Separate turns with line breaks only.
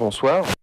Bonsoir.